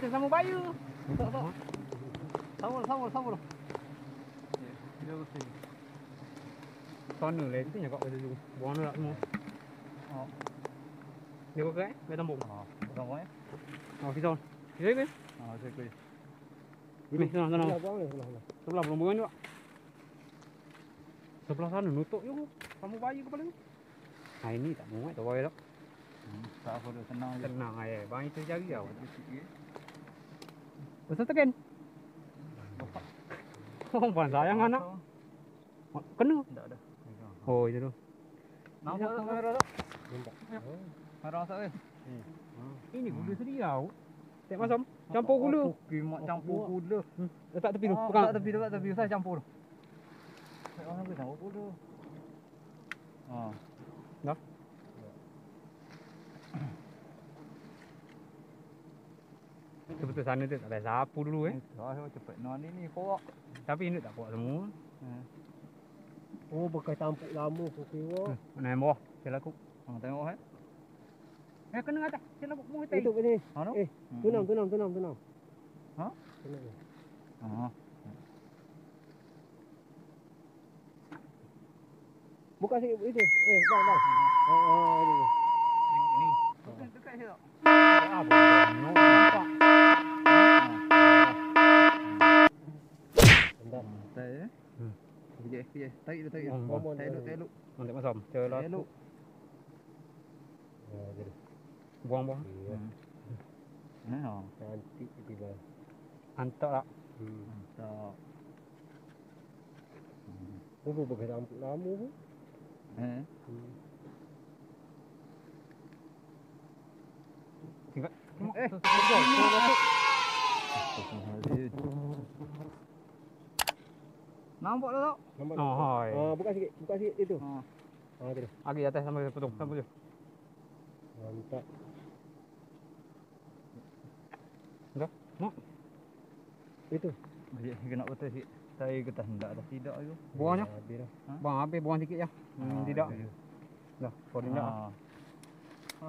Macam sama bayu. Tak tak. Sama sama sama lah. Dia mesti. Sana lah tu nyakak pada tu. Buang nak semua. Oh. Dia kau kan? Dia tambung. Ha. Sama eh. Oh, kita. Kita ke? Ha, saya kuih. Ini sana sana. Sebelah buang belum bukan juga. Sebelah sana nutup je. Kamu bayi kepala tu. Ha ini tak muat tak boleh tak. Hmm, tak apa dah senang je. Tenang ai. Bang itu cari tau. Sikit Pasal tekan. Oh, pan sayang anak. Kena. Tak ada. Oh, itu tu. Nampak tak kamera tak? Nampak. Oh. Marah tak eh? Ini gula sedih tau. Tak masam. Campur gula. Okey, mak campur gula. Letak tepi tu. Ah, Pegang. Tak tepi, tak tepi. Saya campur. Saya orang ke campur gula. Ha. Betul-betul sana tu tak payah sapu dulu eh. Saya cepat non ni kau. Tapi ini tak buat semua. Oh, bekas tampuk lama kopi wak. Mana yang bawah? Saya laku. Ha, tengok eh. Eh, kena atas. Saya laku mu hitai. Itu ni. Ha no? Eh, tunang, tunang, tunang, tunang. Ha? Tunang. Ha. Buka sikit itu. Eh, bang, bang. Ah, ah, ini. ni. Ini. Dekat dekat saya. Ah, boleh. Nampak. Bentar. Saya eh. Hmm. Kejap, kejap. Tarik dia, tarik dia. Hmm, Tarik mohon. duk, tarik duk. Nanti masam. Saya Tarik laku. duk. Ah, jadi. Buang-buang. Ya. Hmm. Eh, ha. Cantik tiba. Hantar tak? Hmm. Mantap. Oh, bekas tampuk lama pun. Eh. Hmm. Tinggal. Eh. Nampak tak? Nampak Oh, tak? hai. Ah, buka sikit, buka sikit itu. Ha. Ah, tu. Lagi atas sampai potong. Sampai tu. Mantap. Dah? Mak. Itu. Dia kena betul sikit. Saya kata hendak dah tidak tu. Buangnya. Ah, habis dah. Bang, habis buang sikit je. Hmm, tidak. Dah, kau tidak. Ha.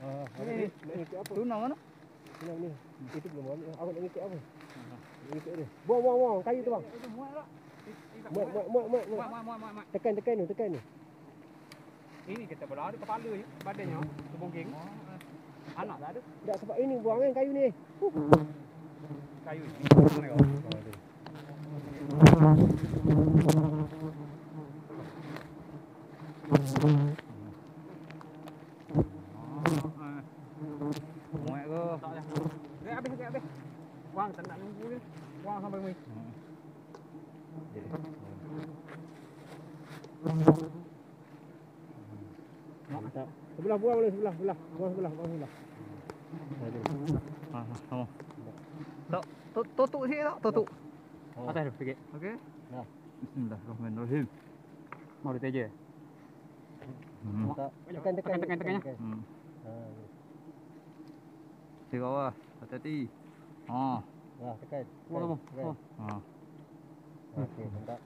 Ah, ada. Nak apa? Tunang mana? Tunang ni. Itu belum ambil. Awak nak ikut apa? Nak ikut dia. Buang, buang, buang. Kayu tu bang. Itu muat tak? Muat, muat, muat, muat. Mak, muat. mak, mak, mak, mak. Tekan, tekan ni, tekan ni. Ini kita berada kepala je. Badannya. Sebongking. Anak tak ada. Tak sebab ini buang kan kayu ni. Kayu ni. Muat ke? Tak ada. Eh, habis, habis, habis. Buang, tak nak nunggu ni. Buang sampai ni. Sebelah buang boleh sebelah, sebelah. Buang sebelah, buang sebelah. Ha, ha, tu- tutup sikit tak? Tutup. Atas tu sikit. Okey? Dah. Bismillahirrahmanirrahim. Mau dia teja. Hmm. Tekan, tekan. Tekan, tekan. Hmm. Ah, Di bawah. Hati-hati. Ha. Wah, tekan. Tekan. Oh. Ha. Okey, mantap.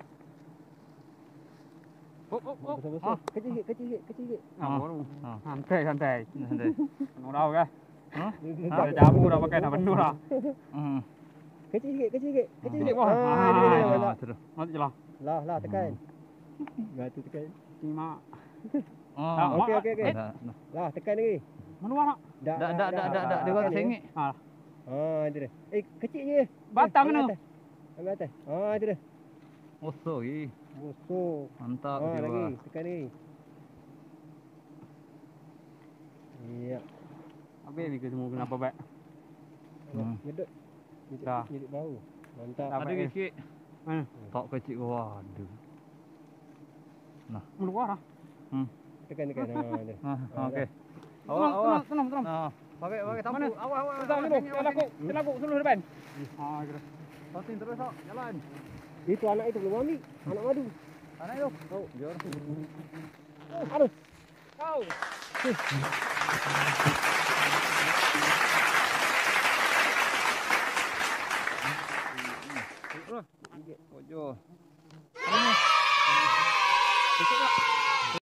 Oh, oh, oh. Besar-besar. Kecil sikit, kecil sikit, kecil sikit. Ah, Ah. baru. Ah. Santai, santai. Santai. Mau tahu kan? Ha? Dah jamu dah pakai dah benar dah. Hmm. Kecil sikit, kecil sikit. Kecil sikit. bawah. Ah, Ah, ini dia, ah, mantap. terus. Mati je lah. Lah, lah, tekan. Dah tu tekan. Lima. Ah. Okey, okey, okey. Dah, dah. Lah, tekan lagi. Mana nak? Dah, Dak dak dak dak dak dia orang sengit. Ah, Ah, itu dia. Eh, kecil je. Batang mana? atas. Ambil atas. Ah, itu dia. Osok ye. Busuk. Mantap Ah, jiwa. lagi. Tekan lagi. Iya. habis ni ke semua kenapa baik? Hmm. Nyedut. Nyedut, Dah. nyedut bau. Mantap. Ada ke sikit? Mana? Tak kecil ke waduh. Meluar lah. Tekan, tekan. Ah, dia. Ha, Ah, okey. Tenang, Awak awak. tenang, tenang, tenang. Ha. Pakai pakai tampu. Mana? Awak awak. Tenang dulu. Saya laku. Saya laku seluruh depan. Ah, kira. Sotin terus tak? Jalan. Itu anak itu belum ambil. Anak madu. Anak itu. Oh. Jor. Aduh. Kau. Ojo.